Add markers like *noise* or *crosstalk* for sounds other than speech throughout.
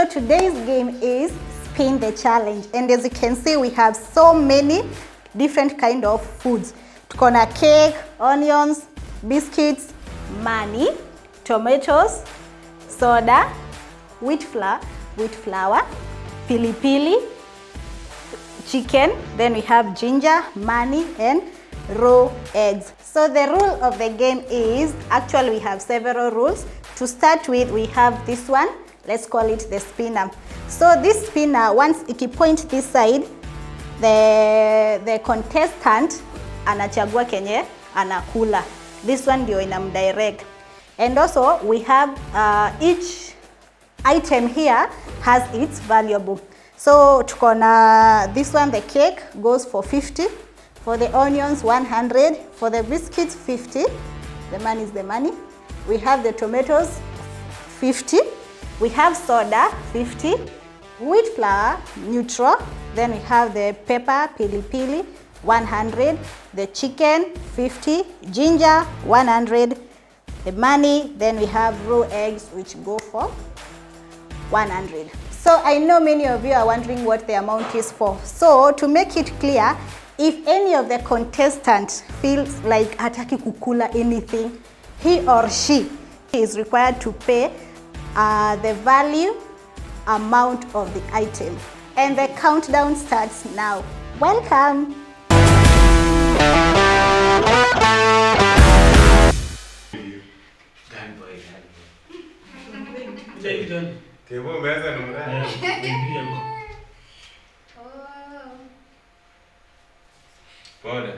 So today's game is spin the challenge. And as you can see, we have so many different kind of foods. Tuko cake, onions, biscuits, money, tomatoes, soda, wheat flour, wheat flour, pilipili, chicken, then we have ginger, money, and raw eggs. So the rule of the game is, actually we have several rules. To start with, we have this one. Let's call it the spinner. So this spinner, once ikipoint this side, the, the contestant anachagua kenye anakula. This one ndio inamdirect. And also we have uh, each item here has its valuable. So tuko na this one the cake goes for 50, for the onions 100, for the biscuits 50, the money is the money. We have the tomatoes 50, we have soda 50, wheat flour neutral, then we have the pepper pili pili 100, the chicken 50, ginger 100, the money, then we have raw eggs which go for 100. So I know many of you are wondering what the amount is for. So to make it clear, if any of the contestants feels like hataki kukula anything, he or she is required to pay uh, the value amount of the item. And the countdown starts now. Welcome. Kevo umeanza numrani. Poda.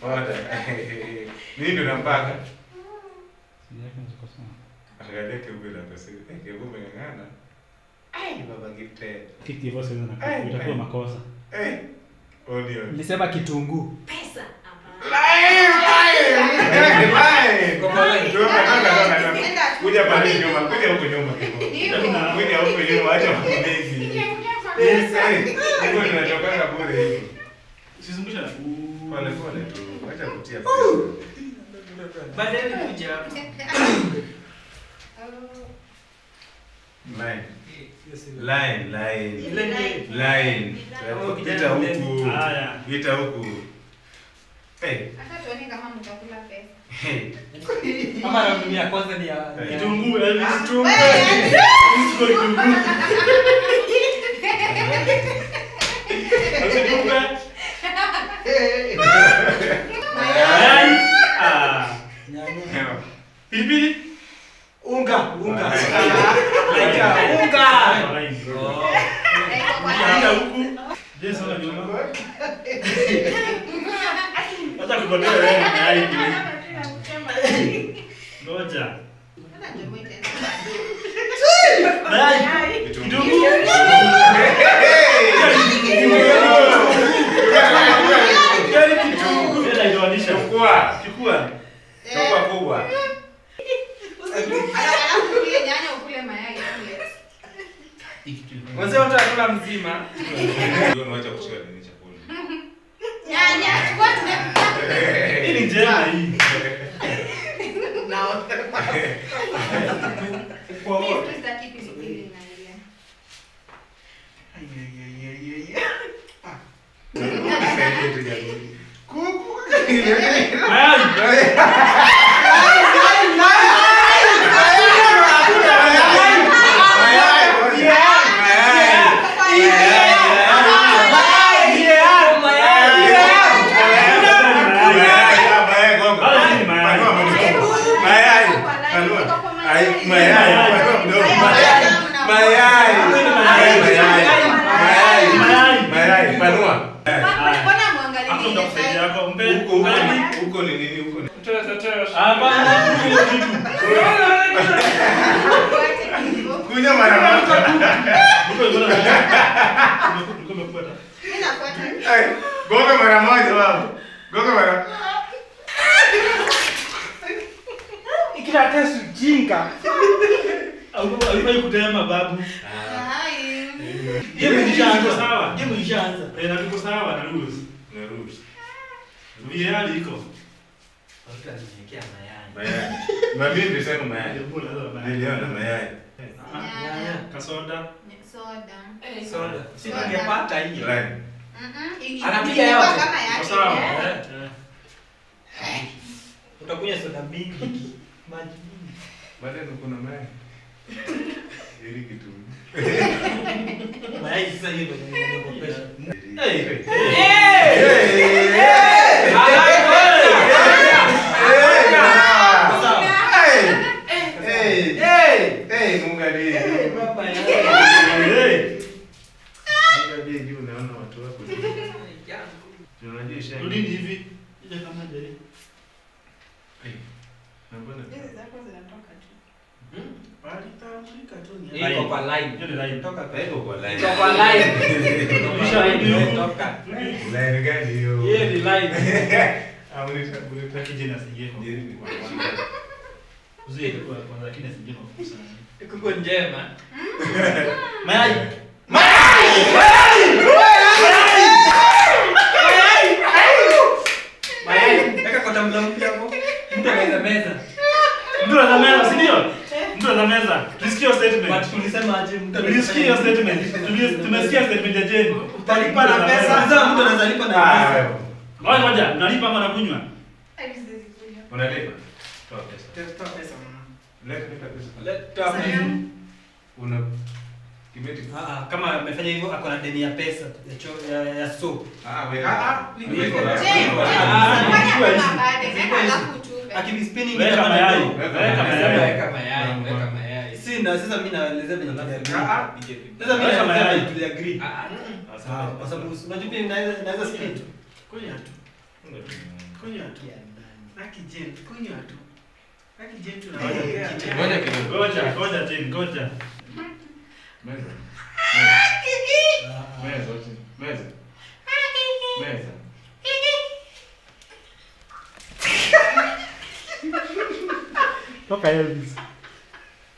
Poda. Nini ndo nampaka? Angalia akasema na. Eh, Kevo umeng'ang'ana. Ai, baba gifted. itakuwa makosa Eh, onion. nilisema kitunguu pesa. Kuja pale nyuma, kuja huko nyuma Kuja huko nyuma, acha eh. Hivyo bure hivi. usizungusha Pole pole tu. Acha kutia baadaye kuja *laughs* Line. Line, line. Line. Oh, Pita kijana huku. mlevi. Haya. Pita huku. Eh. Hey. *laughs* Ama raundi kwanza ni ya Eh. kitunguu yani *laughs* kitunguu Sio kitunguu Usikumbe. *laughs* Mayai. Ah. nyanya. Pilipili. Unga, unga. unga Unga. Hata kukotea wewe ndio. Ngoja. Kitunguu. Kitunguu. Yaani kitunguu. Chukua. Chukua kubwa. Wazee wote wanakula mzima. Ndio unaacha kushika nini chakula. *laughs* Hii ni njema hii. Kwa wote. Mayai. *laughs* Hapo ndo kusaidia yako. Mpe. Mpe. Huko ni nini huko? ni- Hapana, kile kitu. Kunywa mara moja. Niko niko na. Niko nimekuta. Ai, Gonga mara moja baba. Gonga mara. Ikila test ujinga. Au au kutema babu. Game ilishaanza sawa. Game ilishaanza. Eh, na tuko sawa na rules. Naruhusu. VAR iko. Mayai. *laughs* Mimi nilisema mayai. Niliona mayai. Kasoda. Soda. Si ningepata hiyo. Anapiga yote. Eh. Eh. Utakunywa soda mingi. Maji mingi. Baadaye kuna mayai. Ili kitu. Mayai sasa hiyo ndio nimekopesha. Hey. Hey! Rudini hivi. Ile kama jeri. Walitambulika tu Iko kwa line. Toka kwa line. Kwa line. Toka. Line gani hiyo? Hiyo ni line. Ah, mulita- jina sijeko. Kwa- Uzie kwa kwanza lakini sijeko kusana. Kuko njema. Mayai. Mayai. Weka kwa tambla mpya hapo. Mtu anaweza meza. Mtu ana meza, si ndio? Mtu ana meza. Tulisikia hiyo statement. But tulisema aje mtu Tulisikia hiyo statement. Tulis- Tumesikia statement ya Jane. Utalipa na pesa. Sasa mtu anaweza lipa na Ah, pesa. Ngoja ngoja, unalipa ama unakunywa? Unalipa? Toa pesa. Toa pesa. Leta- leta pesa. Leta pesa. Una kimeti. Ah, ah, kama amefanya hivyo ako na deni ya pesa ya cho- ya, ya soap. Ah, wewe. Ah, ah, Wewe. Akinispinning Weka kama mayai. Weka mayai. Weka mayai, weka mayai. Si na sasa mimi naelezea venye tuliagree. Ah, ah. Sasa mimi naelezea venye tuliagree. Kwa sababu unajua pia naweza spin tu Kunywa tu. Kunywa tu. Aki kunywa tu. Aki Jane tunaongea. Ngoja kidogo. Ngoja, ngoja Jane, ngoja. Meza. Meza. wote. Meza. Meza. Toka Elvis.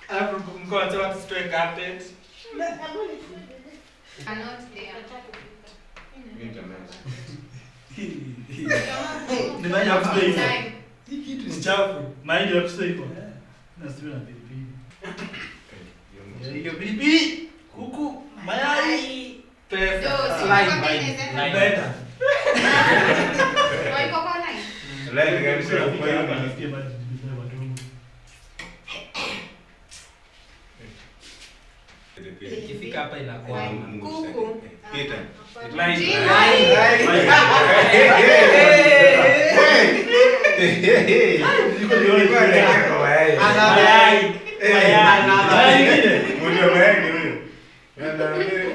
Alafu mko anasema tusitoe carpet. Ni maji ya kustoa. Hii kitu ni chafu. Mahindi ya kustoa hivyo. Na sio na pilipili. Hiyo pilipili, kuku, mayai, pesa. Line, line. Better. Sio nasikia bado tunasema watu. Ikifika hapa inakuwa.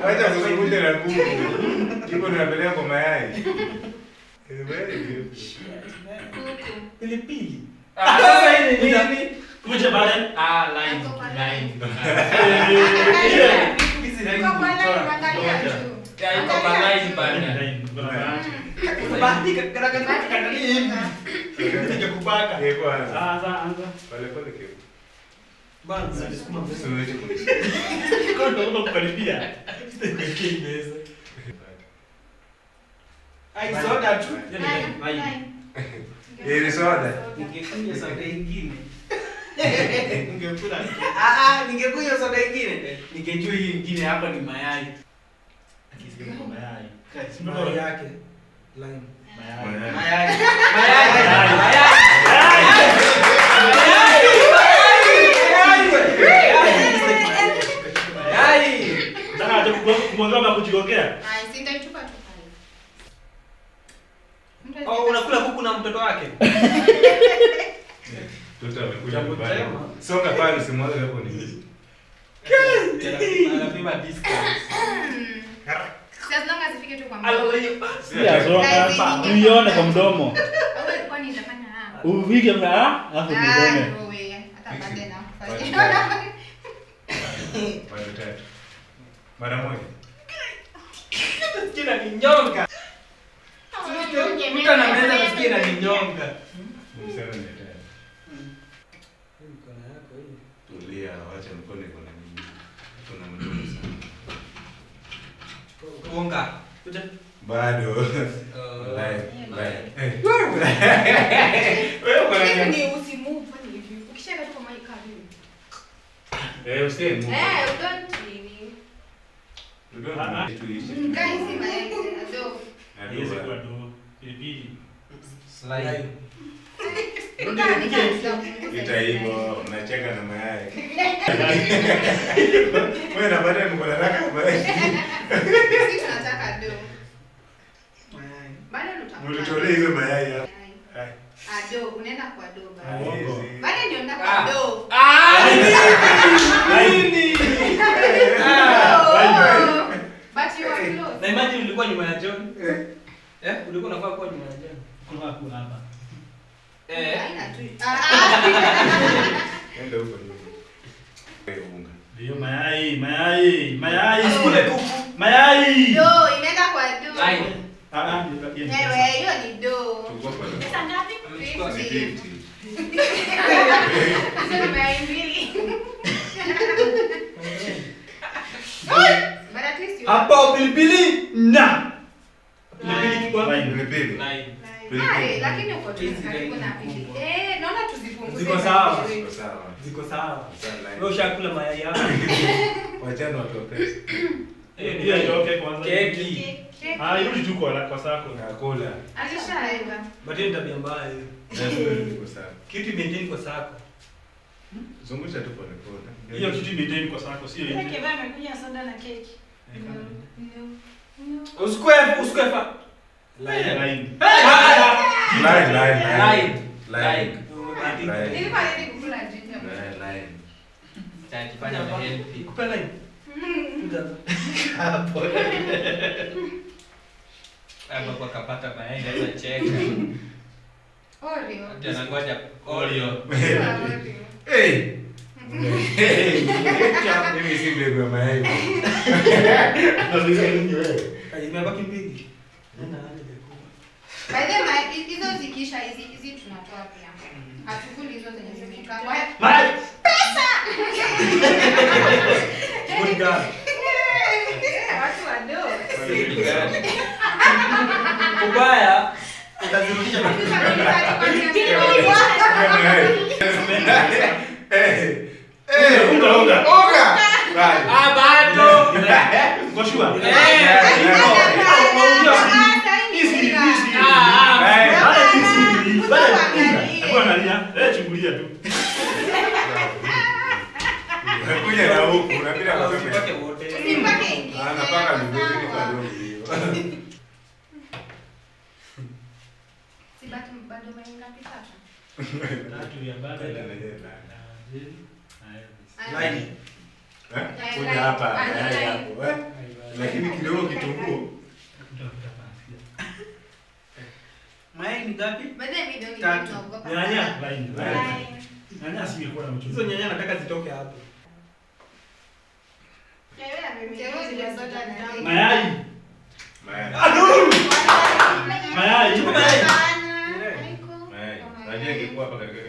Acha na kuku. Kwa mayai. Eh, very good. Pilipili. Ah, sasa hii ni nini? Kuja baadaye. Ah, line. Line. Hizi rangi Ya, iko kwa line bana. Kubandika, kana- kana- kana- kana- hivi. Nikakubaka. Eh, kwanza. Anza, anza. Pole pole kidogo. Bana, sukuma pesa. Usiweke kuni- Kondo ndo kukaribia. Sikuwekea hii meza. Ai, soda tu. Eh, ni soda. Ningekunywa soda ingine. Ningekula. Ah, ah, ningekunywa soda ingine. Ningejua hii ingine hapa ni mayai. Akisema mayai. Mayai yake. Lime. Mayai. Mayai. Mayai. Mayai. Mayai. Mayai. Mayai. aje Oh, unakula kuku na mtoto wake? *laughs* *laughs* Mtoto amekuja kubali. nyumbani. Songa pale usimwache hapo ni? Anapima distance. Tuione kwa mdomo. Uvige mna alafu mdomo. Mara moja. Sikia ni nyonga. Mtu anameza nasikia na ni nyonga. Msana ni tatu. Tulia, wacha mkono iko na nini. Kuna mdomo sana. Kuonga. Kuja. Bado. Haiwezi kuwa do. Pilipili. slime Kaa ni kama tutapunguza Ita hivi. hivyo, unacheka na mayai. Wewe unapata mko na raka mayai. *laughs* Sisi tunataka do. Mayai. Bado nitakupa. Mlitolee hizo mayai hapo Ado, unaenda kwa do bado. Bado ndio Ah. nataka do. Oh. Na imagine ulikuwa nyuma ya John. Eh? Eh, Ulikuwa unafaa kuwa nyuma ya John. Kuna watu hapa. Eh. Haina tu. *laughs* Ah, ah. Enda huko nyuma. Ndio mayai, mayai, mayai. Kule kuku. Mayai. Do, imeenda kwa do. Line. Ah ah, Ewe, hiyo ni do. Tulikuwa kwa Pesa ngapi? 50. 50. Hizo ni mayai mbili. *laughs* Hapo pilipili na. Pilipili chukua. Line. Pilipili. Line. Lakini uko tu karibu na pili. Eh, naona tuzipunguze. Ziko sawa. Iko sawa. Ziko sawa. Wewe ushakula mayai yako. *coughs* Wachana watu wa pesa. *coughs* Hiyo ndio okay kwanza. Keki. Keki. Ah, irudi tu kwa kwa sako. Nakula. Alishaenda. But hiyo tabia mbaya hiyo. Kitu maintain kwa sako. Zungusha tu pole pole. Hiyo kitu maintain kwa sako sio hiyo. Keva amekuja soda na keki. Ndio. no, no. Usikwe usikwe fa. Line. Line. Line, line, line. Line. Line. Line. Nilikuwa ready kukula ginger. Line, line. Tajifanya na help. Kupa line. *laughs* Hapo. Kwa kapata mayai ndio cheka. Oreo. Tena ngoja Oreo. Oreo. Hey! Hey! Mimi si mbegu ya mayai. Imebaki mbili. By the way, hizo zikisha hizi hizi tunatoa pia. Hatukuli hizo zenye zimekaa. Kwa- Mai. Good girl. Watu wadogo. Ubaya utazirudisha! Bye. Ah bado. Eh. Ah, ah. Eh, Ah. Eh, chungulia tu. Unakuja na huku. Ah, napaka vizuri ni kwa dogo hiyo. Si bado- bado mayai ngapi tatu? Tatu ya bado. Hivi. Line. Eh? Kuja hapa, mayai hapo. eh? Lakini kidogo kitunguu. Mayai ni ngapi? Tatu. Nyanya. Line. Nyanya si ilikuwa na mchuzi. Hizo nyanya nataka zitoke hapo. Mayai. Mayai. Mayai. Mayai. Mayai. Mayai. Mayai. Mayai. Mayai. mayai. Mayai. Mayai. Mayai. mayai.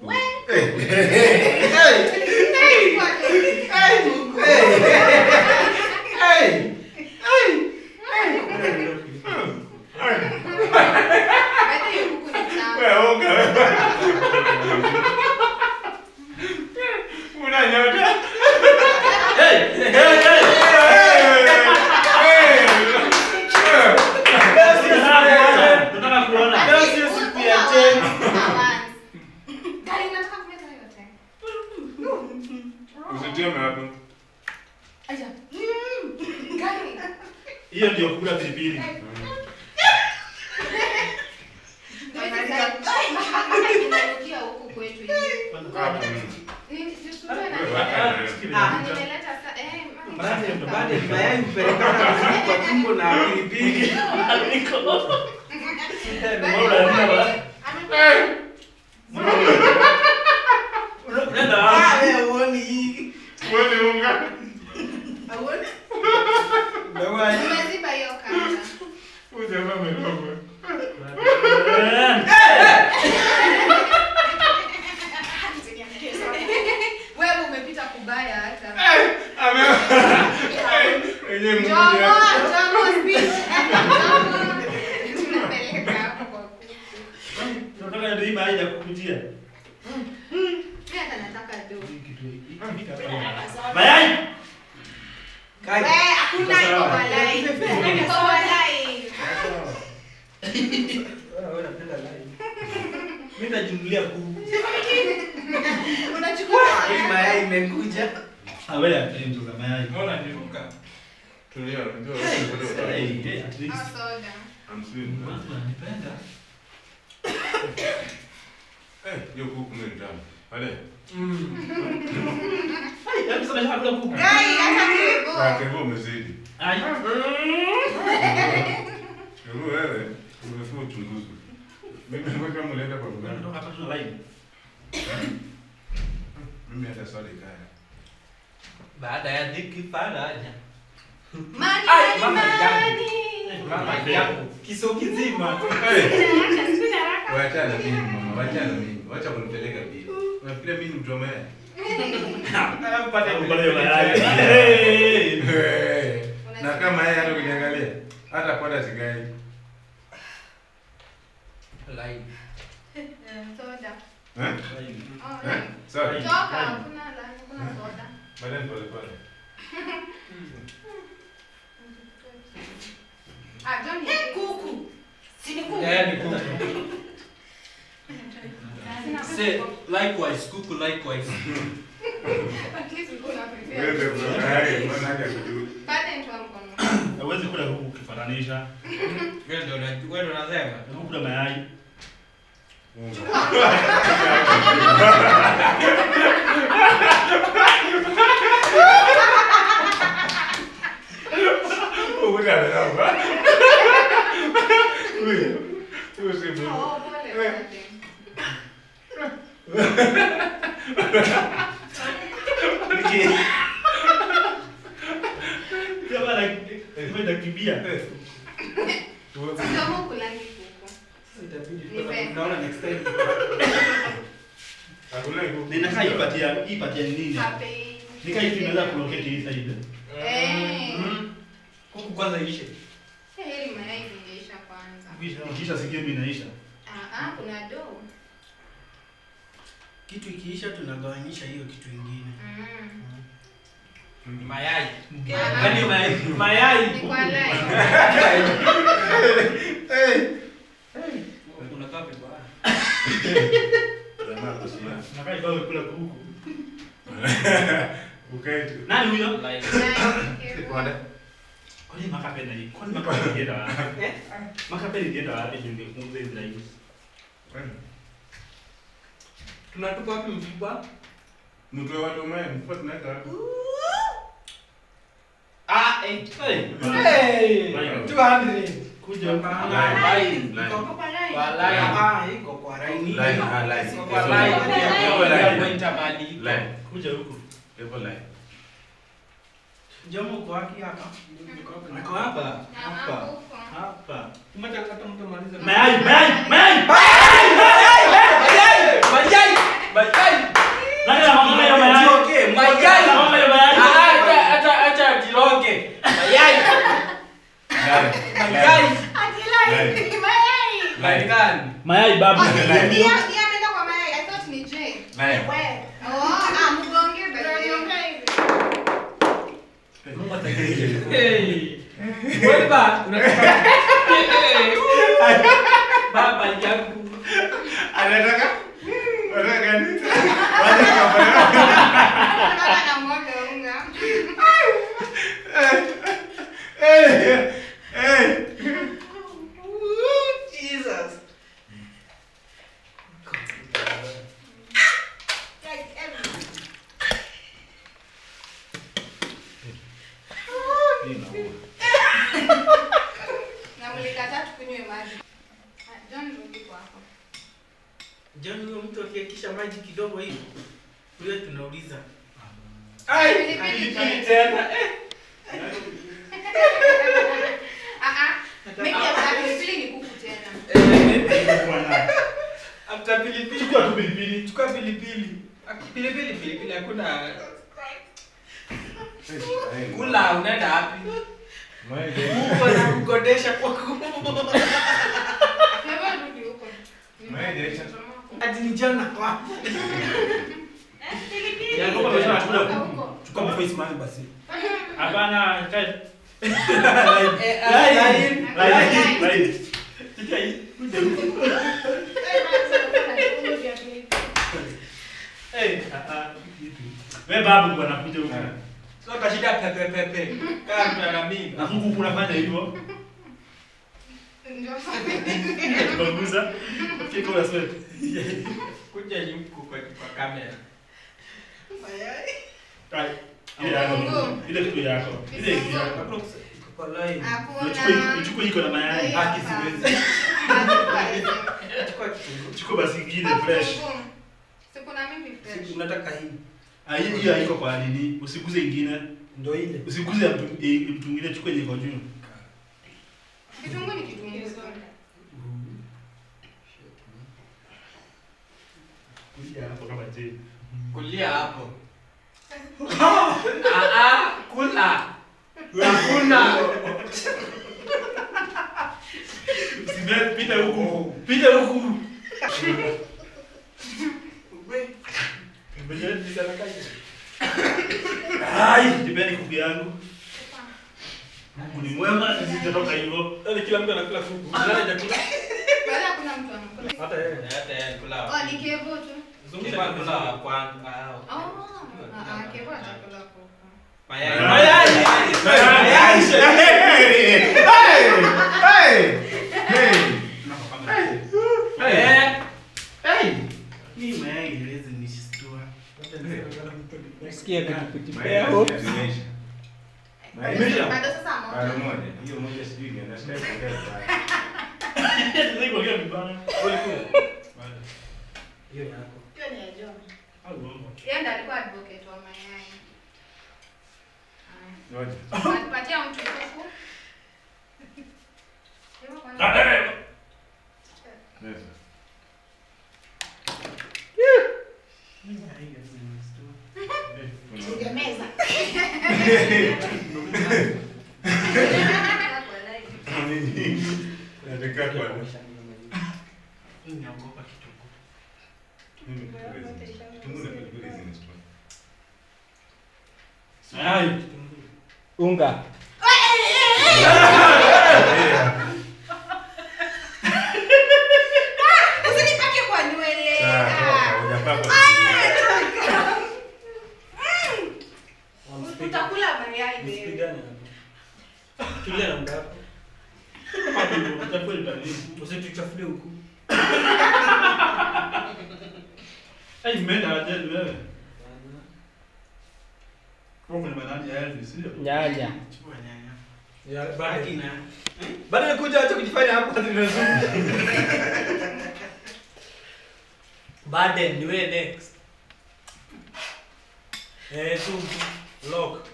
What? Hey, hey, hey, hey, hey, hey, hey, hey, hey, hey, hey, hey, hey, hey, hey, Hiyo ndio kula pilipili. Baada ya mayai kupelekana kwa tumbo na pilipili. Mbona unajua? Ame- Nenda wapi? Ah, wewe huoni hii. Wewe unga. Hauoni? Dawa hii. Umeziba hiyo kanda. Huyu jamaa ameroga. Wewe umepita kubaya hata. Ame. Yenyewe Jomo, mmoja. Jomo speech. Jomo. Tunapeleka hapo kwa kuku. Tunataka ndio hii mahali ya kukutia. Mimi hata nataka do. Mayai. Kai. We, hakuna iko walai. Iko walai. Wewe unapenda live. Mimi najumlia kuku. Unachukua Hii mayai imekuja. Ah, wewe ndio za mayai. Mbona niruka? Tulia, unajua wewe Hey, ndio. hey, at Ah, least. soda. Hamsini. Watu wananipenda. Eh, hiyo kuku ni tamu. Wale. Hey, hebu sema chakula kuku. Gai, hata Ah, kibo. Kevo umezidi. Ai. Kevo wewe umefua uchunguzi. Mimi nilikuwa kama ulienda kwa mganga. Tunatoka hapa tuna line. Mimi hata swali kaya. Baada ya dhiki faraja. Mani, Ay, mani, mama mani. Mama yangu kiso kizima. Wacha na mimi mama, wachana mimi. Wacha kunipeleka bila. Unafikiria mimi ni mtu wa. Eh, Na kama yeye hata kuniangalia hata kwenda sigai. Live. Soda. Eh? Oh, Eh? Sorry. Toka, hakuna la- hakuna soda. Baadaye pole pole. Ah, John, ni kuku. Si ni kuku? Eh, ni kuku. Sina Say kuku. likewise, kuku likewise. At least uko na prepare. Wewe ndio bro. Hai, mbona haja kujua? Patent wa mkono. Hauwezi kula kuku ukifananisha. Wewe ndio una- wewe ndio unasema. Kuku kula mayai. Unaona ndio. Huyu. Huyu si mimi. Oh, pole, pole. Kama na kwenda kimbia. Kama kulangi kuku. Nipe. Naona next time. *coughs* Hakuna kuku. Na inakaa hii patia, hii patia ni nini? Happy. Nika hivi inaweza kulocate hii side. Eh. Kuku kwanza ishe. Eh, hili mayai zingeisha kwanza. Kisha sikia inaisha. Ah, ah, kuna do. Kitu ikiisha tunagawanyisha hiyo kitu ingine. Mm. Mayai. Mayai. Yaani mayai. *laughs* Mayai. *laughs* Ni kwa lai. Unakaa vibaya. Jamaa kusimama. Nakaa ibao kula kuku. Ukae tu. Nani huyo? Like. Lai. Kwani? Kwani makapenda hii? Kwani makapenda ikienda wapi? Makapenda ikienda wapi ndio nifunguze hizi live? Kwani? Tunatupa wapi mfupa? Mtu wa watu maya, mfupa tunaweka hapo. Ah, eh. Hey. Hey. Line. 200. Kuja Line. Line. Kwa line. Ah, iko kwa raini. Line, ah, line. Iko kwa line. Iko Line. line. Pointer mahali iko. Line. kuja huku. Iko line. Jomo uko wapi hapa? Niko hapa. Na Hapa. huko. Hapa. Umecha kata mtu maliza. Mayai, mayai, mayai. Mayai. Mayai. Nani anamwaga hiyo mayai? Jiroge, mayai. Anamwaga hiyo mayai. Ah, acha acha acha jiroge. Mayai. Line. Mayai. Ati lai. Line. Mayai. Mayai gani? Mayai babu. Line. Ni ya- ni ya ameenda kwa mayai. I thought ni J. Line. Oh, ah, mgonge basi. Mungu atakuja. Hey. Wewe ba unataka. Hey. Baba yangu. Anataka? Anataka gani? Wacha kafanya. Baba anamwaga unga. Eh. Eh. Jesus. Na mlikataa tukunywe maji. Ah, John rudi kwako. John huyo mtu akiakisha maji kidogo hivi. Ule tunauliza. Ai, Pilipili pilipili tena. Eh. *laughs* After pilipili. Eh, After pilipili. Chukua tu pilipili. Chukua pilipili. Pilipili pilipili hakuna. Kula unaenda wapi? Mungu anakukodesha kwa huko. Ati ni jana kwa. Ya, kwa sababu tunakula Huko, kuku. huko. Chukua mface mami basi. Hapana, kae. Eh, ah, lain lain. Eh, ah, ah, kitu. Wewe babu bwana kuja huku. Sio kashida pepe pepe. Kama mlalamika. Na huku kunafanya hivyo. ndio Tunaguza. Nafikiri na sweat. Kuja yuko kwa kamera. Kai. Ile kitu yako. Ile kitu yako. Uchukue iko na mayai. Haki siwezi. Chukua kitunguu. Chukua basi ingine fresh. Sikuna mimi fresh. Unataka hii. Ah, hiyo haiko kwa nini? Usiguze ingine. Ndio ile. Usiguze ya mtu mwingine chukua yenye iko juu. Kitunguu ni kitunguu. Kuja hapo kama je. Kulia hapo. Ah ah, kula. Hakuna. Usimame pita huku. Pita huku. Ai, nipeni kuku yangu. Mungu ni mwema, sitatoka hivyo. Yaani kila mtu anakula kuku. Nani hajakula? Bado hakuna mtu anakula. Hata yeye. Hata yeye anakula. Oh, ni kevo tu. Zungusha kula wa kwanza. Oh, ah, ah, kevo atakula kuku. Mayai. Mayai. Mayai. Eh. Hii mayai iweze nishtua. Sikia kitu Mayai imeisha. Mayai Imeisha? Bado sasa moja. Bado moja. Hiyo moja sijui ni anashika kuongea vibaya. Sasa iko vibaya. Hiyo yako. Hiyo ni ya John. Au. Yeye ndiye alikuwa advocate wa mayai. Ngoja. Mtu. Ah, eh, eh. Kitunguu. Unga. Usinipake kwa nywele. Ah. toka, hujapakwa. Utakula mayai baby. Tulia na itanini. Usituchafulie huku. Ai, mmeenda aje wewe? Kwa kuna manani ya Elvis, sio? Nyanya. Chukua nyanya. Ya Baki na. Baada ya kuja acha kujifanya hapo tunazungumza. Baden ni wewe next. Eh, tu lock.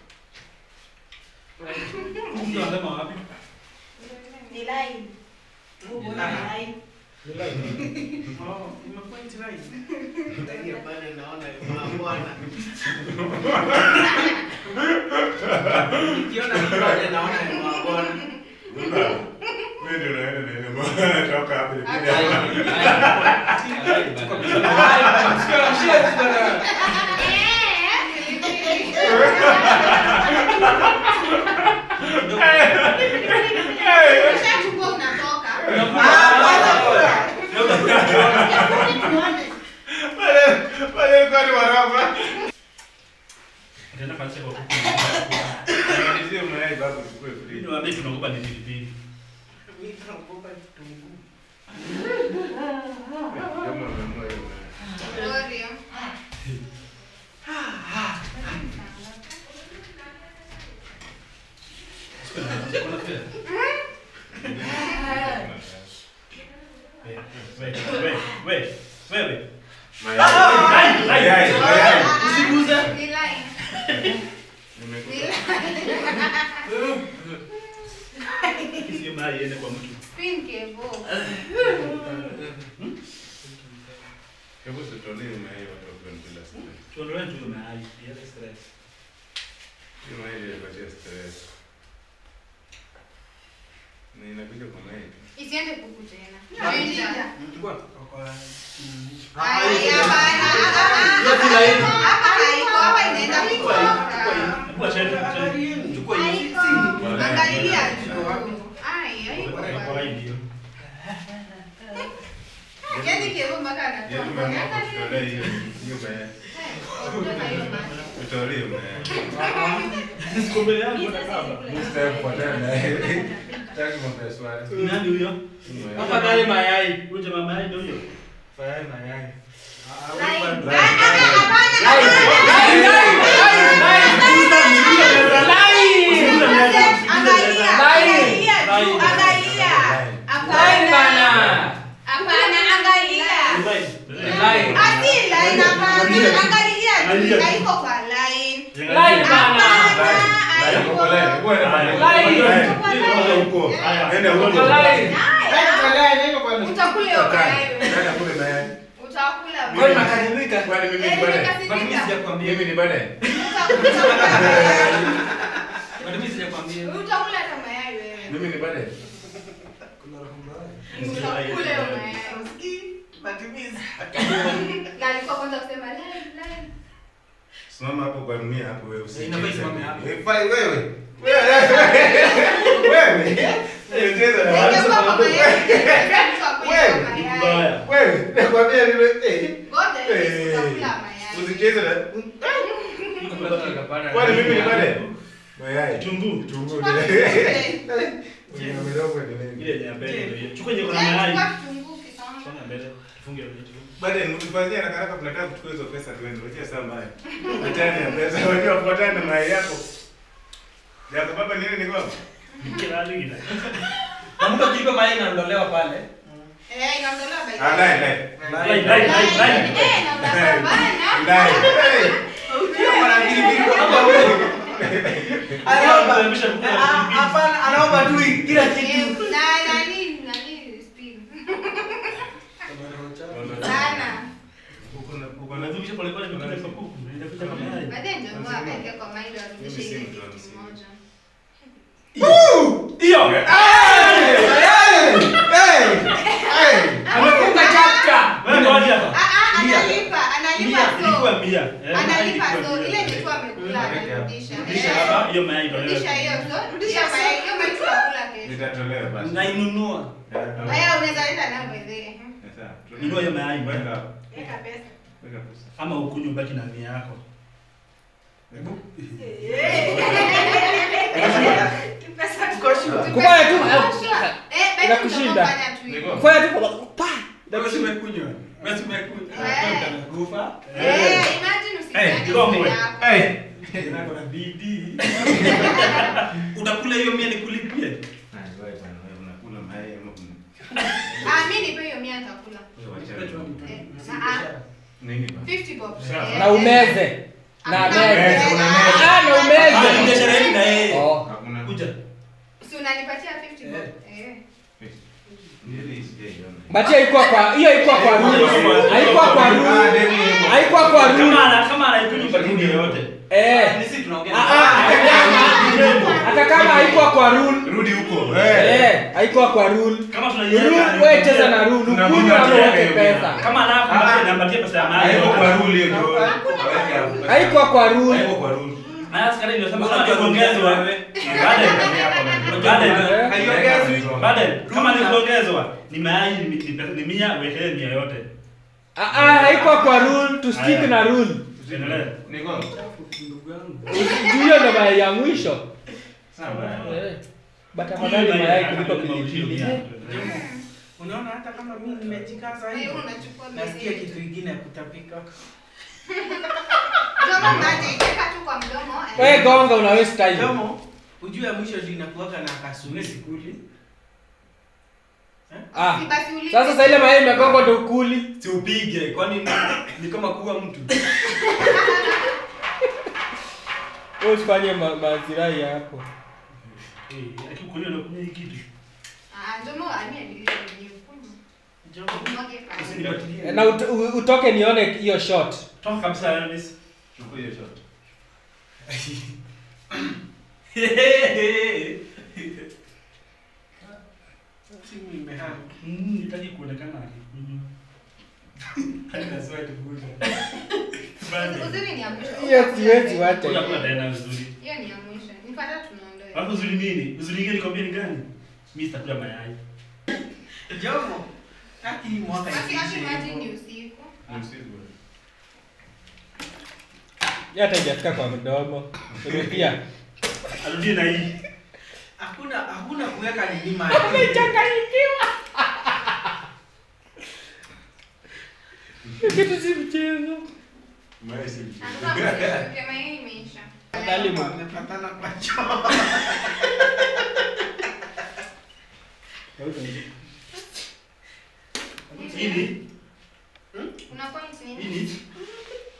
Mtu anasema wapi? Ni line. Nguvu ni line. Oh, umepoint right. Ndio pale naona bwana. Nikiona kibaya naona bwana. Wewe ndio unaenda na ile bwana toka hapa pilipili. Ukishachukua unatoka. Pale pale kwa ni waraba. Ataenda kanisa kwa kuku. Analizia mayai bado usikue free. Ni wapi tunaogopa ni pilipili. Mimi naogopa kitunguu. Kama umeamua hiyo mayai. Gloria. Wewe, wewe, wewe. Vem, vem, vem, vem, vem, vem. Vai, vai, vai, vai. Usa, usa. Vila aí. Vila aí. Pinke, vou. Eu vou te tornar uma aí, eu vou te tornar uma aí. Tornar uma aí, é estresse. Uma aí, é estresse. Ai, haiko Kwa. Yaani umeamua kutolea hiyo hiyo mayai. Kutoka mayai. Siko mbele yangu na kaba. Sitaki kufuatana na yeye. Sitaki mambo ya swali. Ni nani huyo? Mayai. Afadhali mayai. Huyo jamaa mayai ndio huyo. Afadhali mayai. Line. Line. Ah, ah, ah, hapana. Angalia, angalia juu, angalia. Hapana. Hapana, angalia. Mimi ni. But mimi sijakwambia. Utakula. Utakula hata mayai wewe. Mimi ni baadaye? Utakula hiyo mayai. Na alikuwa kwanza kusema line, line. Simama hapo kwa mimi hapo wewe usicheze. Haifai wewe. Wewe. Wewe na watu. Wewe, Wewe, nakwambia mimi eh. Eh. Usicheze na Kwani mimi ni pale? Mayai. Kitunguu. Kitunguu. Ile yenye mbele. Chukua kuna Yaani, mayai. kitunguu kisonga. Songa mbele. Tufunge hiyo kitu. Baadaye mtufanyia haraka haraka tunataka kuchukua hizo pesa tuende. Unajua saa mbaya. Achana ya pesa. Unajua kufuatana na mayai yako. Yako baba nini ni kwako? Kila na mtu kipa mayai inaondolewa pale. Eh, inaondolewa bai Ah, line. Eh, inaondolewa bana. Line. Hey. Ukiwa mara mbili mbili. Anaomba. Ah, Hapana, anaomba tu kila Eh, kitu. na nani nani speed. Sana. Uko na uko pole pole kwa kuku. Mayai. Baadaye ndio mwa akaingia kwa mind arudishe ile kitu moja. Hiyo. Ndio hapa. Ah ah, analipa, analipa so. Analipa so. Ile kitu amekula anarudisha. Hiyo mayai. Rudisha hiyo so. Rudisha mayai, hiyo mayai tutakula kesho. Nitatolewa basi. Nainunua. Haya unaweza enda nayo. Sasa, Nunua hiyo mayai, weka. Weka pesa. Weka pesa. Ama ukunywe ubaki na mia yako. Tu Eh, Inakushinda. utafanya tu hivyo. pa. Eh. Eh, Eh. Eh. Nako na bidii. Hiyo mia nikulipie. Ah, nipe hiyo mia nitakula. Wewe wacha. Eh, na ah, Nini ba? 50 bob. Eh, Na umeze. Na meze. meza. Ah, na umeze. Biashara yetu na yeye. Oh. Hakuna. Kuja. Si unanipatia 50 bob. Eh. Nili sijaiona. But hiyo ilikuwa kwa hiyo ilikuwa kwa rule. Haikuwa kwa Ah, rule. Haikuwa kwa rule. Kama kama bakini yoyote. Eh. Sisi tunaongea. Ah, ah, Hata kama haikuwa kwa rule. Rudi huko. Eh. haiko kwa rule. Kama tunaiweka. Rule wewe cheza na rule. Ukunywa ama tena pesa. Kama anakupatia nampatia pesa ya mali Haiko kwa rule hiyo ndio. Haikuwa kwa rule. Haiko kwa rule. Na askari ndio sema kama Unajua kuongezwa. wewe. Baada baada ya Haiongezwi. baada kama ni kuongezwa ni mayai ni, mia wekelee mia yote. Ah, ah, haiko kwa rule. To stick na rule. Endelea. Niko. Ndugu yangu. Ndio hiyo ndo mayai ya mwisho. Sawa. Eh. But afadhali mayai kuliko pilipili. Eh. Unaona hata kama mimi nimejikaza hiyo, Nasikia kitu kingine ya kutapika. Eh. Wewe gonga una waste time. Domo, ujue mwisho ndio inakuwaka na kasuni sikuli. Ah. Si basi ulipe. Sasa sasa ile mayai imegongwa ndio ukuli. Si upige kwani ni, kama kuwa mtu. Wewe usifanye mazirai hapo. Eh, na kunywa hii kitu. Ah, ndio maana. Usinipatie. Na ut, utoke nione hiyo shot. Toka kabisa. Chukua hiyo shot. Mm, nitaki kuonekana akikunywa. Sweat kuja. Ni. Hiyo wacha. Ni ya mwisho. Nipata. Alafu uzuri nini? Uzuri ingine nikwambia ni gani? Mimi sitakula mayai. Jomo. Haki ni mwaka Basi maji ni usiku. ni usiku. Yeye hata hajafika kwa mdomo. Rudia. Arudie na hii. Hakuna hakuna kuweka nini maji. Kitu si mchezo. Mayai si mchezo. Kama hii imeisha. Dali mu- Wamepatana kwa choo. Hili, Una point nini? Ini.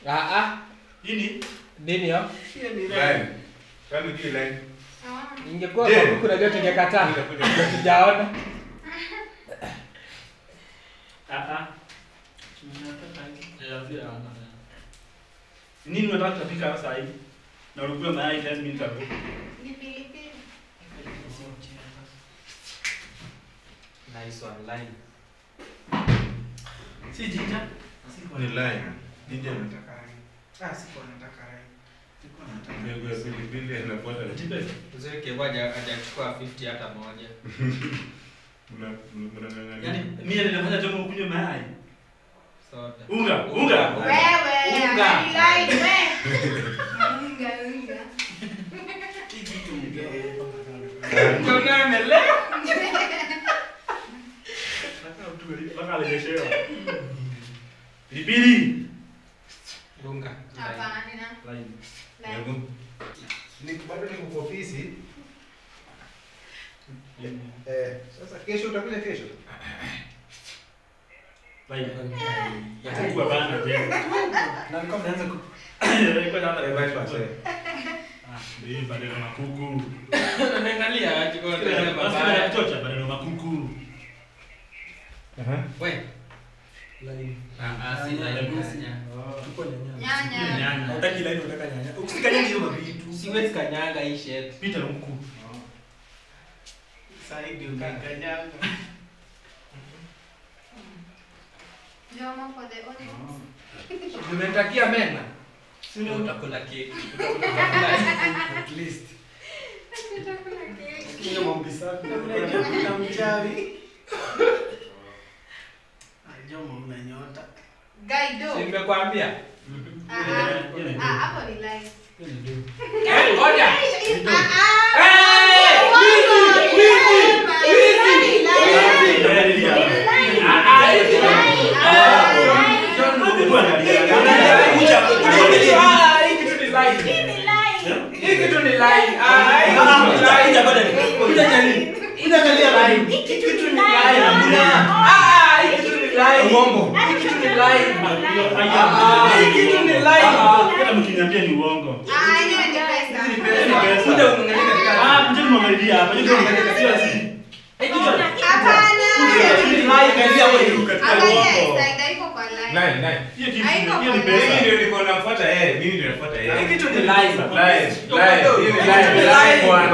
Ah ah. Ini. Nini hiyo? Hiyo ni Line. Kama hujui line. Ingekuwa kwa kuku na jote ingekataa. Tujaona. Ah ah. Nini unataka kupika sasa hivi? Na ulikuwa mayai tayari mimi nitarudi. Ni pilipili. Nice one line. Si jinja. Ni line. Jinja nataka rangi. Ah, sikuwa nataka mbegu ya pilipili inafuata. Uzuri Kevo haja- hajachukua 50 hata moja. *laughs* Yaani mimi ninafanya jomo kunywa mayai. Soda. Unga, unga. Wewe, Unga. anadai line, we. *laughs* Nataka utue mpaka alejeshewa. Pilipili. Unga. Hapana. Line. Line. Ni bado niko kwa ofisi. Eh, sasa kesho utakuja kesho? Line. Kwa bana tena. Na nilikuwa mnaanza ku *coughs* Kwa jana Eh, bye bye. Ah, ndio bado makuku. Unaangalia aje kwa Basi na mabaya. kutocha bado na makuku. We. Ah, ah, si line nyanya. Tulikuwa nyanya. Nyanya. Nyanya. Hutaki unataka nyanya. Usikanyage hiyo mavitu. Siwezi kanyaga hii shit. Pita huku. Saidi unakanyaga. Jomo for the. Nimetakia mema. Si ndio utakula keki. *laughs* At least. Maombi safi. Mchawi. Ah, nyota. Nimekwambia. Ah, ah. Ah, hapo ni live ngoja. Pesa. Kuja uangalie katika. Ah, mwangalia hapa. Mjeni si. Ni Hapana. Ni. Katika uongo. Line, line. Hiyo kitu hiyo ni kwa Mimi ndio niko nafuata yeye, mimi ndio nafuata yeye. kitu ni line. Line, line, hii ni bwana.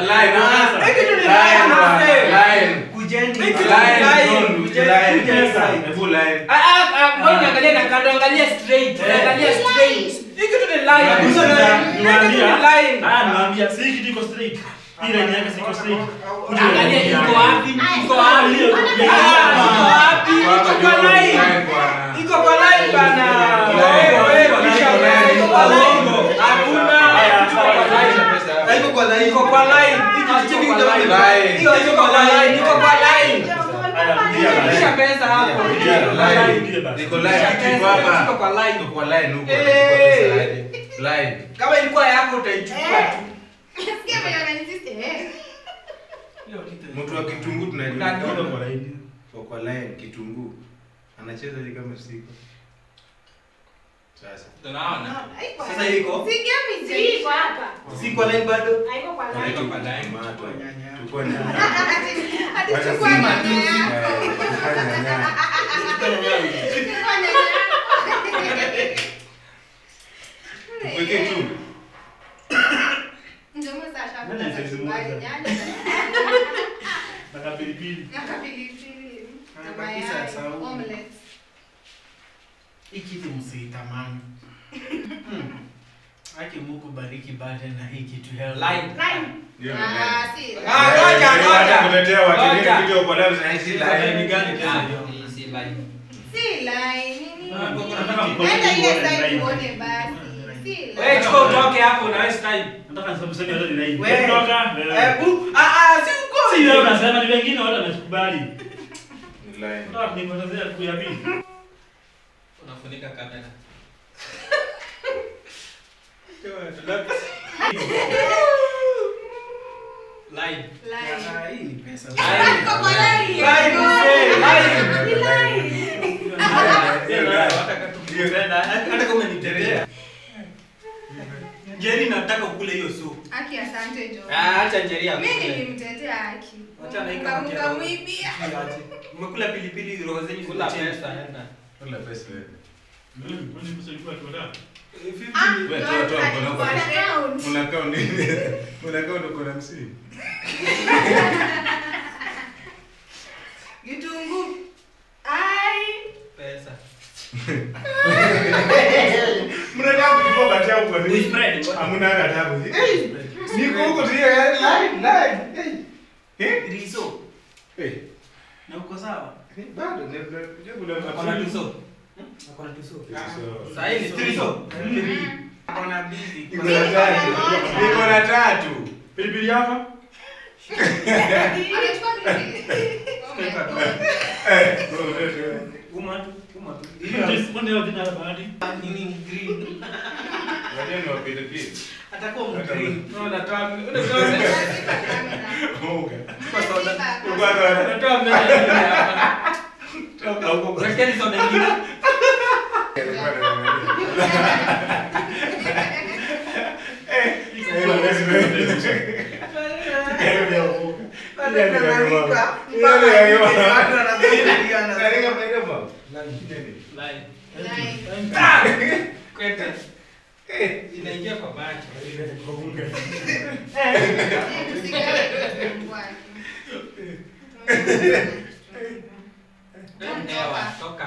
Line, ah, Hii kitu ni line line. bwana, Line. line. Kujeni. Hii kitu ni line. don't do Kuja- line. kuja side. Hebu line. Ah, ah, ah, mbona unaangalia na kando, angalia straight. Angalia straight. Hii kitu ni line. Line. Hii kitu ni Niwaambia. line. Ah, niwaambia si kitu iko straight. Hii line yake siko straight. Angalia iko wapi? Iko wapi? Ah, iko wapi? Iko kwa bwana. Iko kwa line bana. Wewe, iko kwa line. Hakuna. Iko kwa line. Iko kwa line. Iko kwa line. Iko kwa line. Iko kwa basi. Kisha pesa hapo. Niko line, kitu hapa. Iko kwa line. Niko kwa line. Eh. Niko pesa Kama ilikuwa yako utaichukua tu. Eh. Mtu wa kitunguu tunajua. Unajua. Kwa line. Kwa kwa line kitunguu. Anacheza ni kama siko. Sasa. Tunaona. Sasa iko? Sikia hapa Si kwa line bado. Haiko kwa line. kwa line. Tuko na Hadi chukua sima. nyanya yako. Tuko na nyanya. *laughs* Nyanya. Chukua nyanya yako. Tuweke chumvi. Ndio msa ashapata Nani saizi kachumbari, moja? nyanya Na kapilipili. na kapilipili Ah, na mayai, Hii kitu msiitamani. Hmm. Aki Mungu bariki bade na hii kitu healthy. Line. Line. Ah, si. Ah, ngoja, ngoja. kuletea watu video kwa leo sasa hizi Line live. gani tena Ah, si. Si nini? Nataka mkono Enda ile side uone basi. Line. Wewe chukua utoke hapo na waste time. Nataka niseme sasa ni line. Wewe. Kutoka. Eh, bu- ah, ah, si uko. Si wewe unasema ni wengine wala wanakubali. Ni line. Nataka nikuelezea kuyabini. Unafunika kamera. Line. Line. Ah, hii ni pesa. Line. Iko kwa line. Line, mzee, line. Ni line. Hiyo line. Hata kama nitetea. Jerry nataka ukule hiyo supu. Aki asante Jo. Ah, acha njeria. Mimi nilimtetea Aki. Acha naika mkia. Munga- kama munga kiasi. mwibia. Ache. Umekula pilipili roho zenyu Kula pesa enda. Kula pesa wewe. Mimi kwani pesa ilikuwa 50 Ah. Unakaa nini? Unakaa uko na. *laughs* Kitunguu. Ai. Pesa. *laughs* Ni spread. Hamna hata tabu. Niko huko tu hiyo line line. Eh? Rizo. Eh. Na uko sawa? Bado ni ni kuna. Akona tuso. So- Sasa ni triso. Kuna busy. Niko na tatu. Niko na tatu. Pilipili hapa? Amechukua pilipili. Oh my God. Eh. wewe. Uma tu, uma tu. Mbona leo tena bahati? Nini green? Wajeni wa pilipili. Atakuwa Hata mgreen. No, unatoa unatoa Lazima kamera. Oga. Lazima. Bwana unatoa mbele hapa. toka huko kwa. Unasikia ni Inaingia kwa macho. Ewa, toka.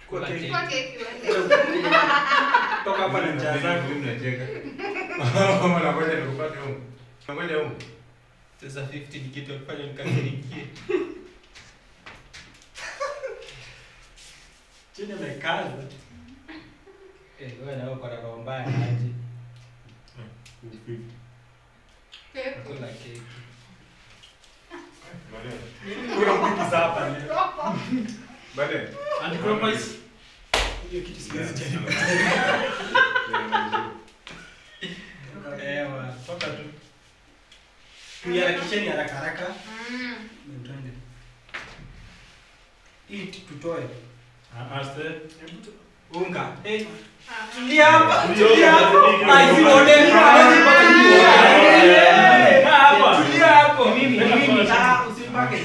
Toka hapa na njaa zako. Mimi nacheka. *laughs* Mama nangoja nikupate huko. Nangoja huko. Sasa 50 ni kitu afanye nikasirikie. Chini amekaza. Eh, wewe na wewe kwa roho mbaya aje. Kula keki. Kuna mtu hapa leo. *laughs* Baadaye. Anti-clockwise. Hiyo kitu siwezi jaribu. *laughs* Ewa, toka tu. Tuiharakisheni haraka haraka. Twende. Hii tutoe. Unga. Tulia hapa. Tulia hapa. tulia. Kaa hapa. Tulia hapo. Mimi mimi ah usipake.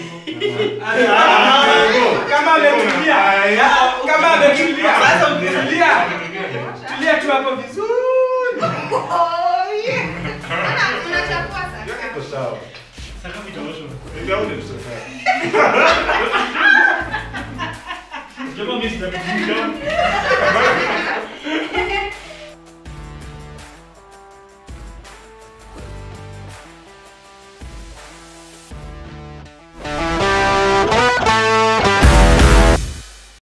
Kama. Kama ametulia. Sasa ukitulia. Tulia tu hapo vizuri. Yote iko sawa. Sakafu itaoshwa. Ndio ule msafara. Jamaa mimi sitakufunga.